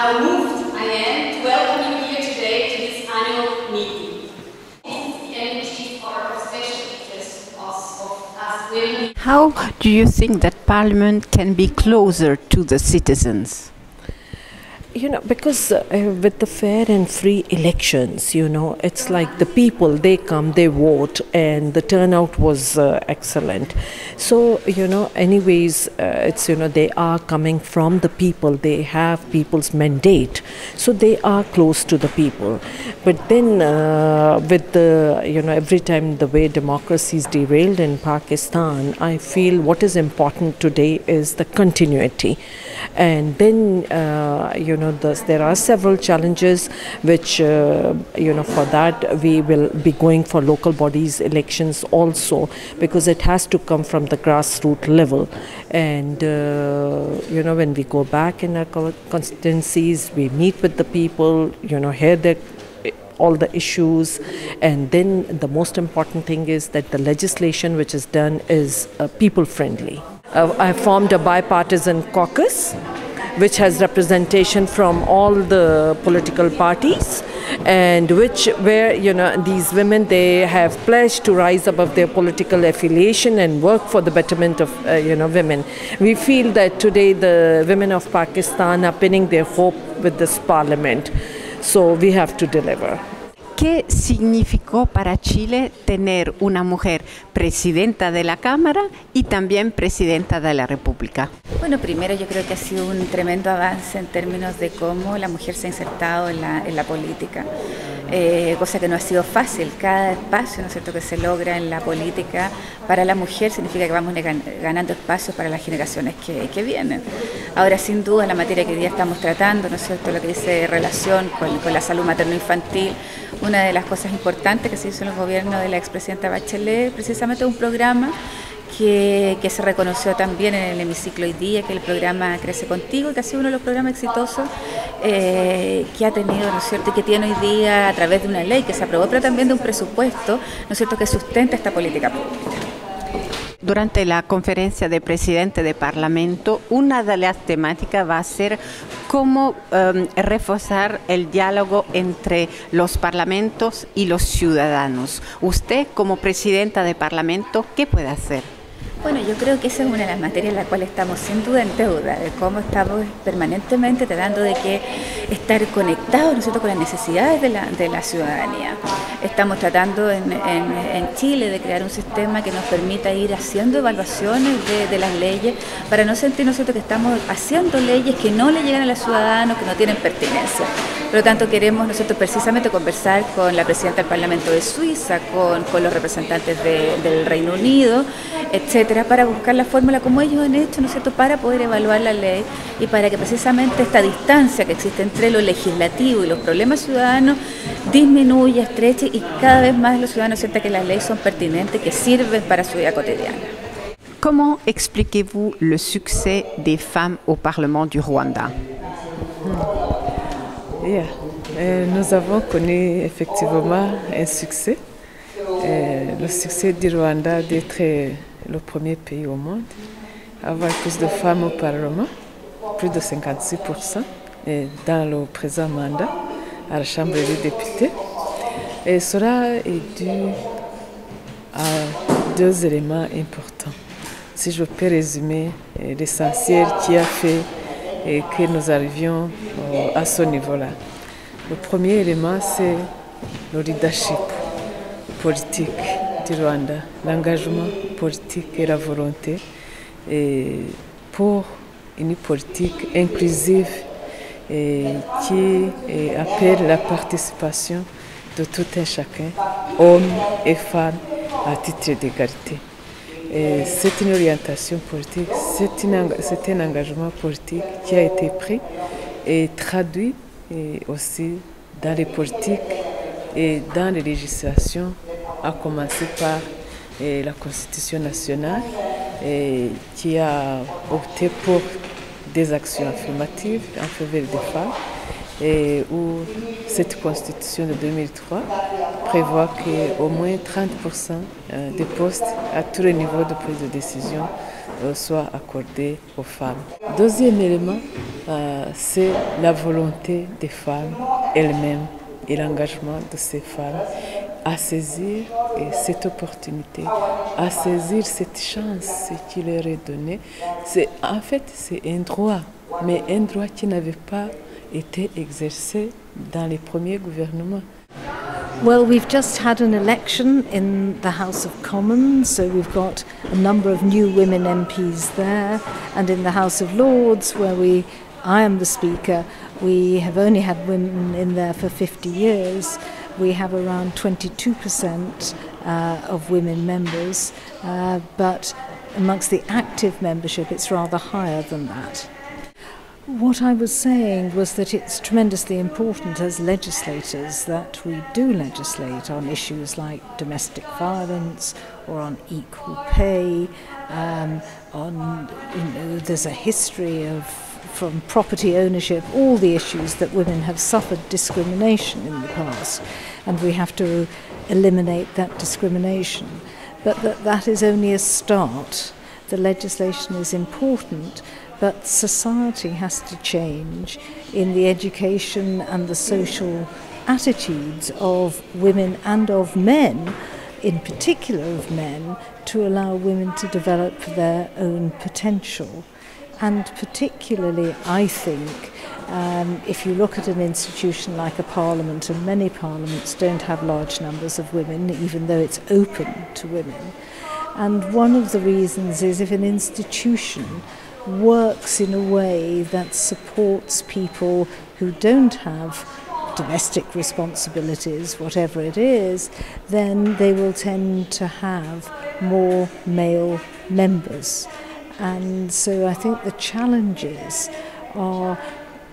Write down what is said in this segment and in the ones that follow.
How moved I am to welcome you here today to this annual meeting. How do you think that Parliament can be closer to the citizens? You know because uh, with the fair and free elections you know it's like the people they come they vote and the turnout was uh, excellent. So you know anyways uh, it's you know they are coming from the people. They have people's mandate. So they are close to the people. But then uh, with the you know every time the way democracy is derailed in pakistan i feel what is important today is the continuity. And then uh, you know the, there are several challenges which uh, you know for that we will be going for local bodies elections also because it has to come from the grassroots level. And uh, you know when we go back in our constituencies we meet with the people you know hear their all the issues. And then the most important thing is that the legislation which is done is uh, people friendly uh, i formed a bipartisan caucus which has representation from all the political parties and which where you know these women they have pledged to rise above their political affiliation and work for the betterment of uh, you know women. We feel that today the women of pakistan are pinning their hope with this parliament. So we have to deliver. ¿Qué significó para Chile tener una mujer presidenta de la Cámara y también presidenta de la República? Bueno, primero yo creo que ha sido un tremendo avance en términos de cómo la mujer se ha insertado en la, en la política, eh, cosa que no ha sido fácil. Cada espacio ¿no es cierto? que se logra en la política para la mujer significa que vamos ganando espacios para las generaciones que, que vienen. Ahora, sin duda, la materia que hoy día estamos tratando, ¿no es cierto?, lo que dice relación con, con la salud materno-infantil, una de las cosas importantes que se hizo en el gobierno de la expresidenta Bachelet, precisamente un programa que, se reconoció también en el hemiciclo hoy día, que el programa Crece Contigo, que ha sido uno de los programas exitosos eh, que ha tenido, ¿no es cierto?, y que tiene hoy día a través de una ley que se aprobó, pero también de un presupuesto, ¿no es cierto?, que sustenta esta política pública. Durante la conferencia de presidente de Parlamento, una de las temáticas va a ser cómo um, reforzar el diálogo entre los parlamentos y los ciudadanos. Usted, como presidenta de Parlamento, ¿qué puede hacer? Bueno, yo creo que esa es una de las materias en las cuales estamos sin duda en deuda, de cómo estamos permanentemente tratando de que estar conectados nosotros con las necesidades de la, la ciudadanía. Estamos tratando en, Chile de crear un sistema que nos permita ir haciendo evaluaciones de, de, las leyes para no sentir nosotros que estamos haciendo leyes que no le llegan a los ciudadanos, que no tienen pertinencia. Por lo tanto, queremos nosotros precisamente conversar con la presidenta del Parlamento de Suiza, con, con los representantes de, del Reino Unido, etcétera, para buscar la fórmula como ellos han hecho, ¿no es cierto?, para poder evaluar la ley y para que precisamente esta distancia que existe entre lo legislativo y los problemas ciudadanos disminuya, estreche y cada vez más los ciudadanos sientan que las leyes son pertinentes, que sirven para su vida cotidiana. Comment expliquez-vous le succès des femmes au Parlement du Rwanda Yeah. Euh, nous avons connu effectivement un succès. Euh, le succès du Rwanda d'être le premier pays au monde, avoir plus de femmes au Parlement, plus de 56% et dans le présent mandat à la Chambre des députés. Et cela est dû à deux éléments importants. Si je peux résumer l'essentiel qui a fait et que nous arrivions à ce niveau-là. Le premier élément, c'est le leadership politique du Rwanda, l'engagement politique et la volonté pour une politique inclusive qui appelle la participation de tout un chacun, hommes et femmes, à titre d'égalité. C'est une orientation politique, c'est un engagement politique qui a été pris et traduit aussi dans les politiques et dans les législations, à commencer par la Constitution nationale qui a opté pour des actions affirmatives en faveur des femmes et où cette constitution de 2003 prévoit qu'au moins 30% des postes à tous les niveaux de prise de décision soient accordés aux femmes. Deuxième élément, euh, c'est la volonté des femmes elles-mêmes et l'engagement de ces femmes à saisir cette opportunité, à saisir cette chance qui leur est donnée. C'est, en fait, c'est un droit, mais un droit qui n'avait pas été exercé dans les premiers gouvernements. Well, we've just had an election in the House of Commons, so we've got a number of new women MPs there, and in the House of Lords, where we, I am the Speaker, we have only had women in there for 50 years. We have around 22% uh, of women members, uh, but amongst the active membership, it's rather higher than that. What I was saying was that it's tremendously important as legislators that we do legislate on issues like domestic violence or on equal pay. Um, on you know, there's a history of from property ownership, all the issues that women have suffered discrimination in the past, and we have to eliminate that discrimination. But that that is only a start. The legislation is important, but society has to change in the education and the social attitudes of women and of men, in particular of men, to allow women to develop their own potential. And particularly, I think, um, if you look at an institution like a parliament, and many parliaments don't have large numbers of women, even though it's open to women. And one of the reasons is if an institution works in a way that supports people who don't have domestic responsibilities, whatever it is, then they will tend to have more male members. And so I think the challenges are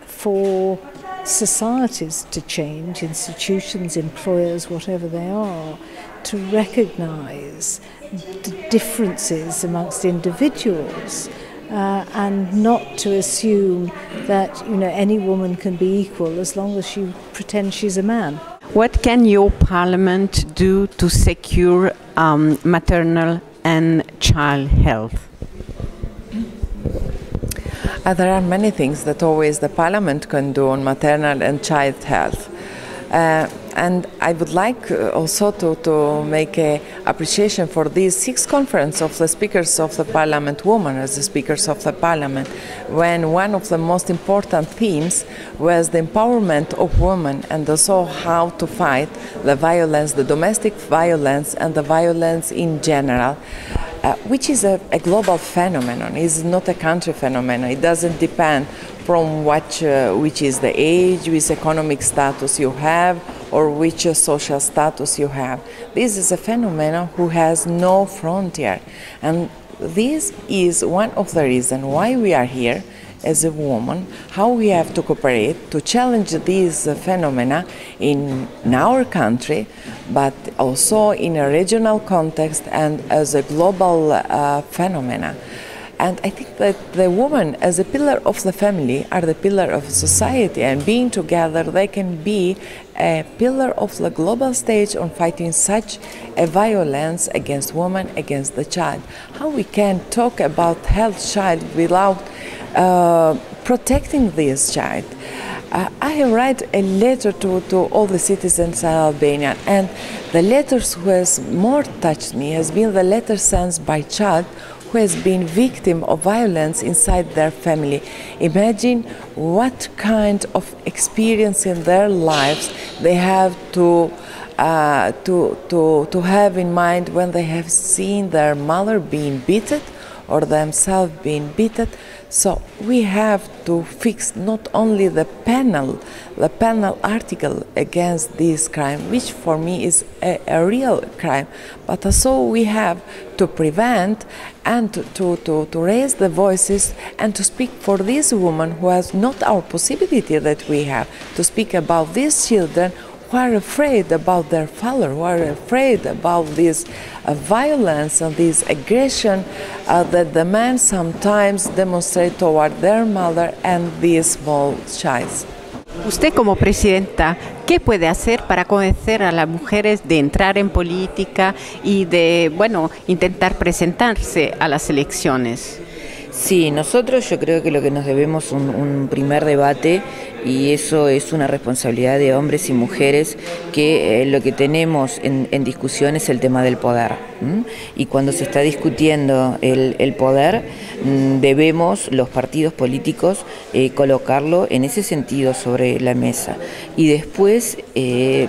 for societies to change, institutions, employers, whatever they are, to recognize the differences amongst individuals uh, and not to assume that you know any woman can be equal as long as she pretends she's a man. What can your parliament do to secure um, maternal and child health? Uh, there are many things that always the parliament can do on maternal and child health. Uh, and I would like uh, also to, to make a appreciation for these six conference of the speakers of the parliament, women as the speakers of the parliament, when one of the most important themes was the empowerment of women and also how to fight the violence, the domestic violence and the violence in general. Uh, which is a, a, global phenomenon. It's not a country phenomenon. It doesn't depend from what, uh, which is the age, which economic status you have, or which uh, social status you have. This is a phenomenon who has no frontier, and this is one of the reasons why we are here as a woman, how we have to cooperate to challenge these phenomena in, in our country, but also in a regional context and as a global uh, phenomena. And I think that the woman, as a pillar of the family, are the pillar of society, and being together, they can be a pillar of the global stage on fighting such a violence against women, against the child. How we can talk about health child without uh, protecting this child? Uh, I have write a letter to, to all the citizens of Albania, and the letters who has more touched me has been the letter sent by child who has been victim of violence inside their family. Imagine what kind of experience in their lives they have to uh, to, to, to have in mind when they have seen their mother being beaten or themselves being beaten. So we have to fix not only the penal, the penal article against this crime, which for me is a, a real crime, but also we have to prevent and to, to, to raise the voices and to speak for this woman who has not our possibility that we have, to speak about these children who are afraid about their father, who are afraid about this uh, violence and this aggression uh, that the men sometimes demonstrate toward their mother and this small child. Usted como presidenta, ¿qué puede hacer para convencer a las mujeres de entrar en política y de, bueno, intentar presentarse a las elecciones? Sí, nosotros yo creo que lo que nos debemos un, un primer debate y eso es una responsabilidad de hombres y mujeres que eh, lo que tenemos en, en, discusión es el tema del poder. Y cuando se está discutiendo el, el poder, m, debemos los partidos políticos eh, colocarlo en ese sentido sobre la mesa. Y después eh,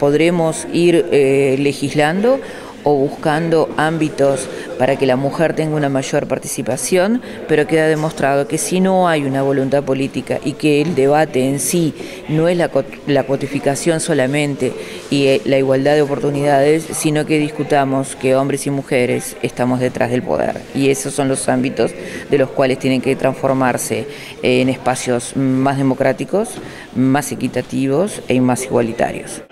podremos ir eh, legislando o buscando ámbitos para que la mujer tenga una mayor participación, pero queda demostrado que si no hay una voluntad política y que el debate en sí no es la, la solamente y eh, la igualdad de oportunidades, sino que discutamos que hombres y mujeres estamos detrás del poder. Y esos son los ámbitos de los cuales tienen que transformarse en espacios más democráticos, más equitativos e más igualitarios.